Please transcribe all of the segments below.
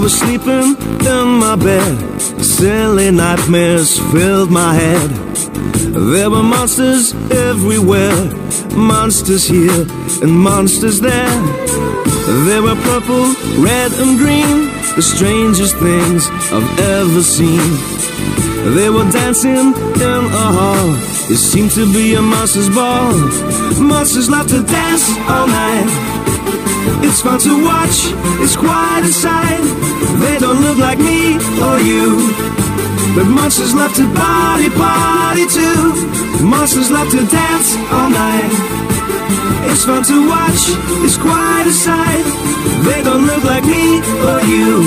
was sleeping in my bed. Silly nightmares filled my head. There were monsters everywhere. Monsters here and monsters there. There were purple, red, and green. The strangest things I've ever seen. They were dancing in a hall. It seemed to be a monster's ball. Monsters love to dance all night. It's fun to watch, it's quite a sight. They don't look like me or you. But monsters love to party, party too. Monsters love to dance all night. It's fun to watch, it's quite a sight. They don't look like me or you.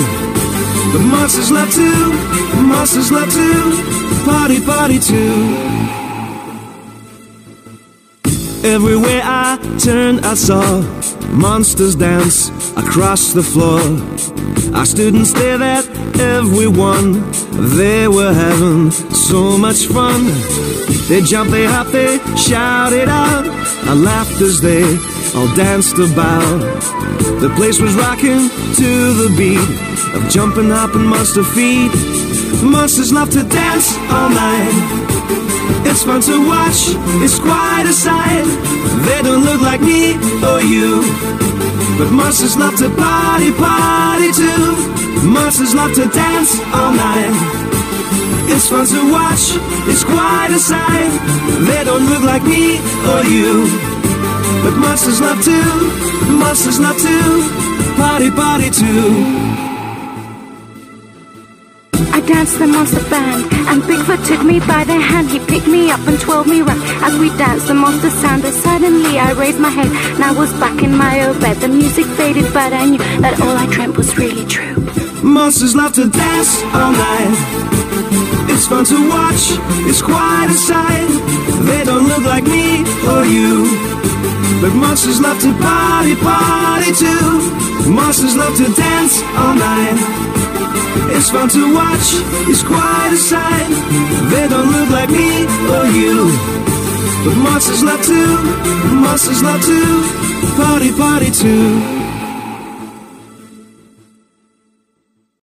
But monsters love to, monsters love to party, party too. Everywhere I turned, I saw monsters dance across the floor. I stood and stared at everyone. They were having so much fun. They jumped, they hopped, they shouted out. I laughed as they all danced about. The place was rocking to the beat of jumping, hopping monster feet. Monsters love to dance all night. It's fun to watch, it's quite a sight. They don't look like me or you. But monsters love to party, party too. Monsters love to dance all night. It's fun to watch, it's quite a sight. They don't look like me or you. But monsters love to, monsters love to party, party too. I danced the monster band, and Bigfoot took me by the hand. He picked me up and twirled me round. As we danced, the monster sounded. Suddenly, I raised my head, and I was back in my old bed. The music faded, but I knew that all I dreamt was really true. Monsters love to dance all night. It's fun to watch, it's quite a sight. They don't look like me or you. But monsters love to party, party too. Monsters love to dance all night. It's fun to watch, it's quite a sight. They don't look like me or you. But monsters love to, monsters love to party, party too.